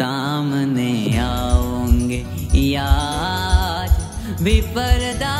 सामने आओगे। याद भी पर्दा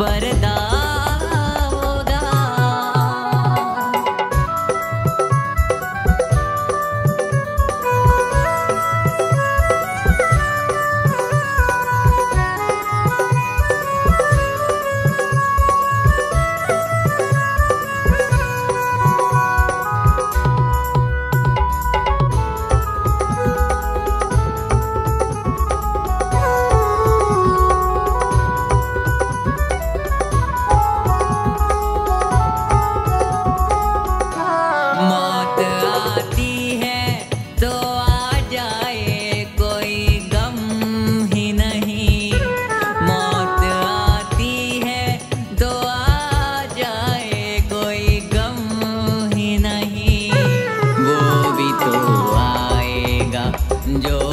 परदा तो आएगा जो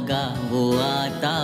होगा गा गोता